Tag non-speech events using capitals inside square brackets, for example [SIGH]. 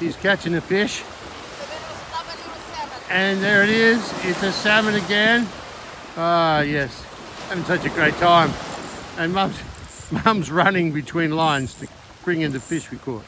He's catching a fish. And there it is. It's a salmon again. Ah, yes. Having such a great time. And mum's, [LAUGHS] mum's running between lines to bring in the fish we caught.